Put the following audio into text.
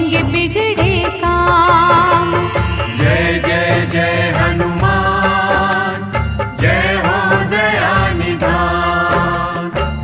होंगे बिगड़े काम। जय जय जय हनुमान जय